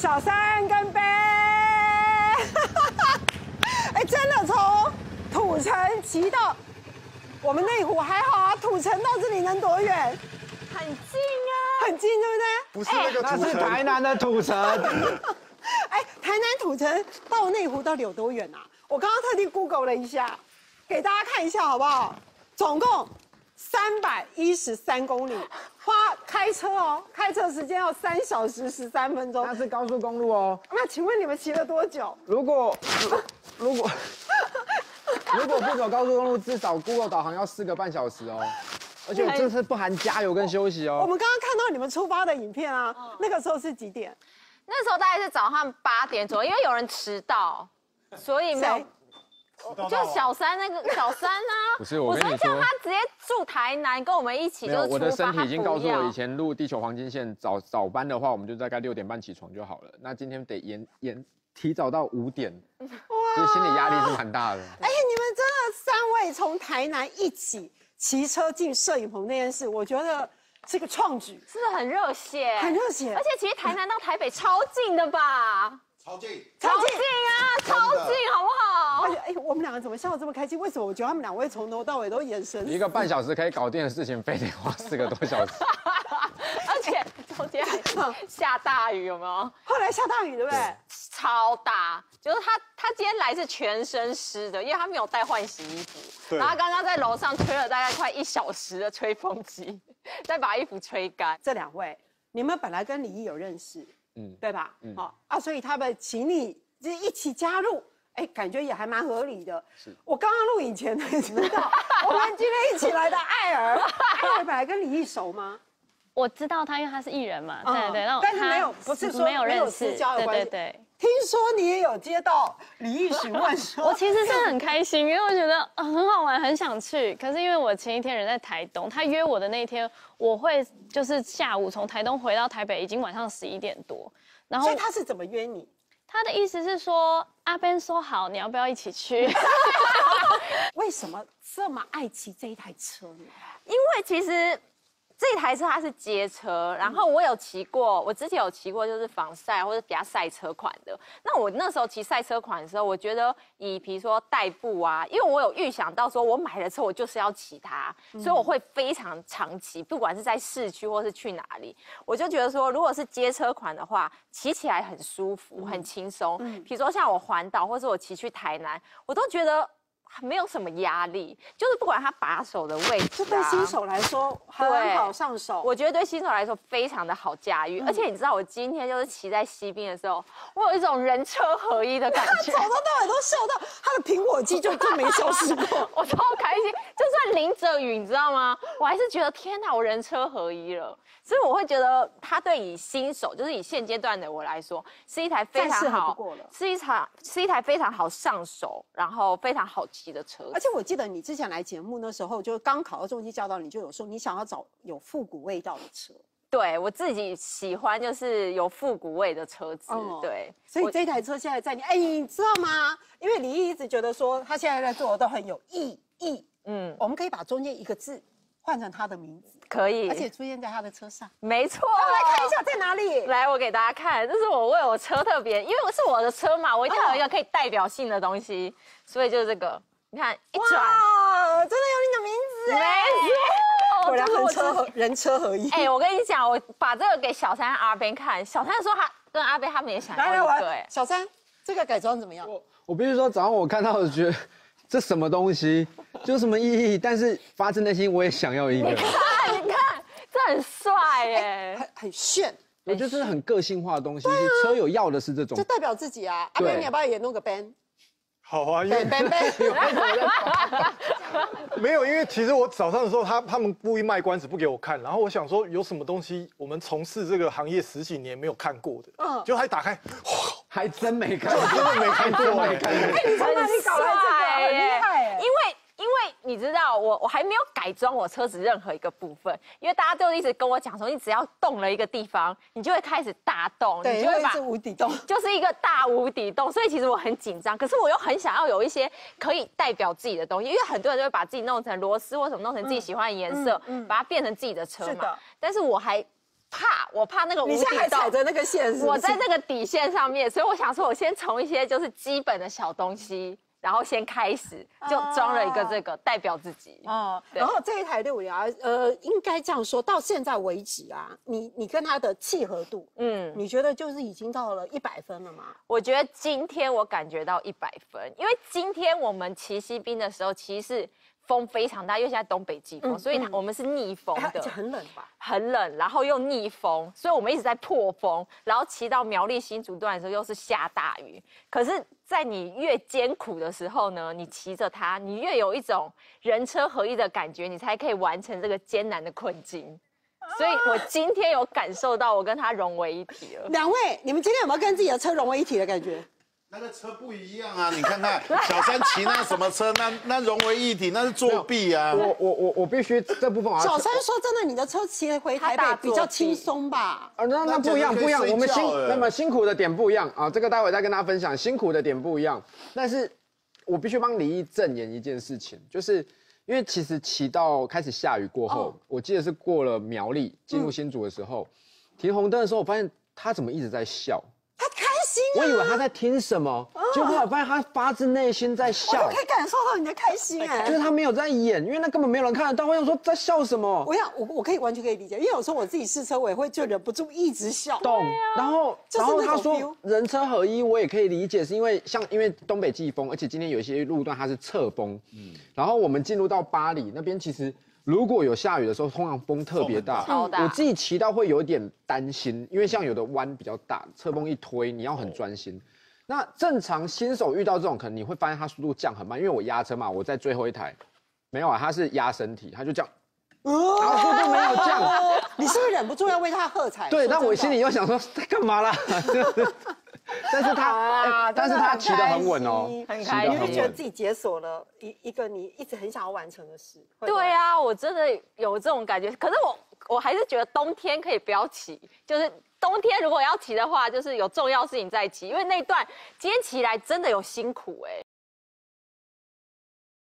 小三跟杯。哎，真的从土城骑到我们内湖还好啊，土城到这里能多远？很近啊，很近，对不对不是那个那是土城，台南的土城，对？哎，台南土城到内湖到底有多远啊？我刚刚特地 Google 了一下，给大家看一下好不好？总共三百一十三公里，花开车哦，开车时间要三小时十三分钟那。是高速公路哦。那请问你们骑了多久？如果如果如果不走高速公路，至少 Google 导航要四个半小时哦。而且这是不含加油跟休息哦。我们刚刚看到你们出发的影片啊，那个时候是几点？那时候大概是早上八点左右，因为有人迟到，所以没有谁。就小三那个 小三啊，不是我跟你我才叫说他直接住台南，跟我们一起就是。我的身体已经告诉我，以前录地球黄金线早早班的话，我们就大概六点半起床就好了。那今天得延延提早到五点，所以心理压力是蛮大的。哎，你们真的三位从台南一起骑车进摄影棚那件事，我觉得是个创举，是不是很热血？很热血而且其实台南到台北超近的吧？超近，超近啊，超近，两个怎么笑得这么开心？为什么？我觉得他们两位从头到尾都眼神一个半小时可以搞定的事情，非得花四个多小时。而且昨天还下大雨，有没有？后来下大雨，对不对？超大，就是他他今天来是全身湿的，因为他没有带换洗衣服，对然后刚刚在楼上吹了大概快一小时的吹风机，再把衣服吹干。这两位，你们本来跟李毅有认识，嗯嗯，对吧？嗯，好啊，所以他们请你就一起加入，哎，感觉也还蛮合理的。是我刚刚录影前才知道，我们今天一起来的艾尔，艾尔本来跟李毅熟吗？我知道他，因为他是艺人嘛，嗯对对，但是没有不是说没有没有认识，私交的对关系对对。听说你也有接到李毅询问我，其实是很开心，因为我觉得呃很好玩，很想去。可是因为我前一天人在台东，他约我的那一天，我会就是下午从台东回到台北，已经晚上十一点多。然后所以他是怎么约你？他的意思是说，阿 Ben 说好，你要不要一起去？为什么这么爱骑这一台车呢？因为其实这台车它是街车，然后我有骑过，我之前有骑过就是仿赛或者比较赛车款的。那我那时候骑赛车款的时候，我觉得以比如说代步啊，因为我有预想到说我买了车我就是要骑它，所以我会非常常骑，不管是在市区或是去哪里，我就觉得说如果是街车款的话，骑起来很舒服、很轻松。比如说像我环岛或者我骑去台南，我都觉得。没有什么压力，就是不管他把手的位置、啊，这对新手来说很好上手。我觉得对新手来说非常的好驾驭，而且你知道我今天就是骑在西滨的时候，我有一种人车合一的感 觉从，头到尾都笑到他的苹果肌就就没消失过。我超开心。就算淋着雨，你知道吗？我还是觉得天哪，我人车合一了。所以我会觉得它对以新手，就是以现阶段的我来说，是一台非常好是一场是一台非常好上手，然后非常好骑的车。而且我记得你之前来节目那时候，就刚考到中级教导，你就有说你想要找有复古味道的车。对我自己喜欢就是有复古味的车子，哦对，所以这台车现在在你，哎，你知道吗？因为李毅一直觉得说他现在在做的都很有意义。嗯我们可以把中间一个字换成他的名字，可以，而且出现在他的车上。没错。我来看一下在哪里？来，我给大家看，这是我为我车特别，因为是我的车嘛，我一定要有一个可以代表性的东西，所以就是这个，你看一转，哇，真的有你的名字没哎！错，果然人车合人车合一。哎、我跟你讲，我把这个给小三阿边看，小三说他跟阿边他们也想要我一个、哎，小三，这个改装怎么样？我我必须说，早上我看到我觉得这什么东西，有什么意义？但是发自内心我也想要一个，看，你看，这很帅哎、很很炫，我觉得这是很个性化的东西。是车友要的是这种就，代表自己啊。阿对边，你要不要也弄个 band？好啊，因为。没有，因为其实我早上的时候，他他们故意卖关子不给我看，然后我想说有什么东西我们从事这个行业十几年没有看过的，嗯。嗯，就他一打开，哇，还真没看过，真的没看过。哎，你从哪里搞来这个？很厉害你知道，我我还没有改装我车子任何一个部分，因为大家都一直跟我讲说，你只要动了一个地方，你就会开始大动，对，你就会把无底洞。就是一个大无底洞，所以其实我很紧张，可是我又很想要有一些可以代表自己的东西，因为很多人就会把自己弄成螺丝或什么弄成自己喜欢的颜色，把它变成自己的车嘛。是的但是我还怕，我怕那个无你现在还底洞。踩着那个线是不是我在那个底线上面，所以我想说，我先从一些就是基本的小东西，然后先开始，就装了一个这个代表自己。哦，对然后这一台六五零呃，应该这样说，到现在为止啊，你你跟它的契合度，嗯，你觉得就是已经到了一百分了吗？我觉得今天我感觉到一百分，因为今天我们骑西兵的时候，其实是风非常大，因为现在东北季风，嗯所以我们是逆风的。很冷吧？很冷，然后又逆风，所以我们一直在破风，然后骑到苗栗新竹段的时候又是下大雨。可是，在你越艰苦的时候呢，你骑着它，你越有一种人车合一的感觉，你才可以完成这个艰难的困境。所以我今天有感受到，我跟它融为一体了。两位，你们今天有没有跟自己的车融为一体的感觉？那个车不一样啊！你看看小三骑那什么车，那那融为一体，那是作弊啊！我我我我必须这部分啊小三说真的，你的车骑回台北比较轻松吧？啊，那那那不一样，不一样。我们辛那么辛苦的点不一样啊，这个待会再跟大家分享，辛苦的点不一样。但是我必须帮李毅证言一件事情，就是因为其实骑到开始下雨过后，哦我记得是过了苗栗进入新竹的时候，停红灯的时候，我发现他怎么一直在笑。我以为他在听什么，结果我发现他发自内心在笑我可，以感受到你的开心哎、就是他没有在演，因为那根本没有人看得到。我想说在笑什么？我想，我我可以完全可以理解，因为有时候我自己试车，我也会就忍不住一直笑。懂。然后，就是然后他说人车合一，我也可以理解，是因为像因为东北季风，而且今天有一些路段它是侧风，嗯，然后我们进入到巴黎那边，其实如果有下雨的时候，通常风特别大，大我自己骑到会有点担心，因为像有的弯比较大，侧风一推，你要很专心。那正常新手遇到这种，可能你会发现它速度降很慢，因为我压车嘛，我在最后一台，没有啊，它是压身体，它就这样，然后速度没有降，你是不是忍不住要为他喝彩？对，那我心里又想说在干嘛啦？但是他，但是他骑得很稳哦，很开心你会觉得自。己解锁了一一个你一直很想要完成的事。对，啊，我真的有这种感觉。可是我我还是觉得冬天可以不要骑，就是冬天如果要骑的话，就是有重要事情再骑，因为那段今天骑来真的有辛苦哎、